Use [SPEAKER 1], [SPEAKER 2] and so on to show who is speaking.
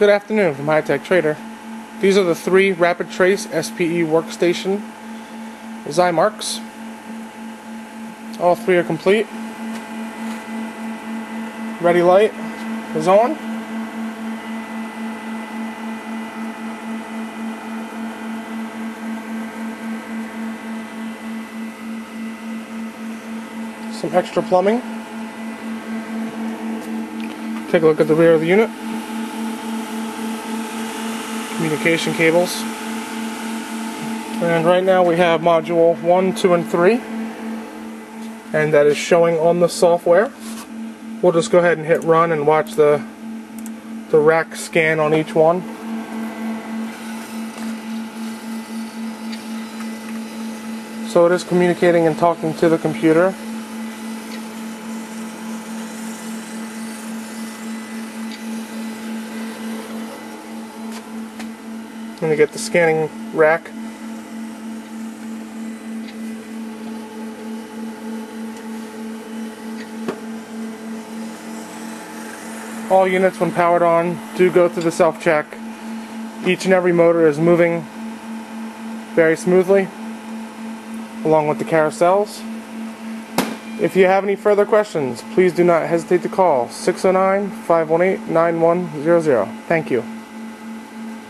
[SPEAKER 1] Good afternoon from High Tech Trader. These are the three RapidTrace SPE workstation Zymarks. All three are complete. Ready light is on. Some extra plumbing. Take a look at the rear of the unit. Communication cables. And right now we have module 1, 2, and 3. And that is showing on the software. We'll just go ahead and hit run and watch the, the rack scan on each one. So it is communicating and talking to the computer. I'm going to get the scanning rack. All units when powered on do go through the self-check. Each and every motor is moving very smoothly along with the carousels. If you have any further questions, please do not hesitate to call 609 518 9100. Thank you.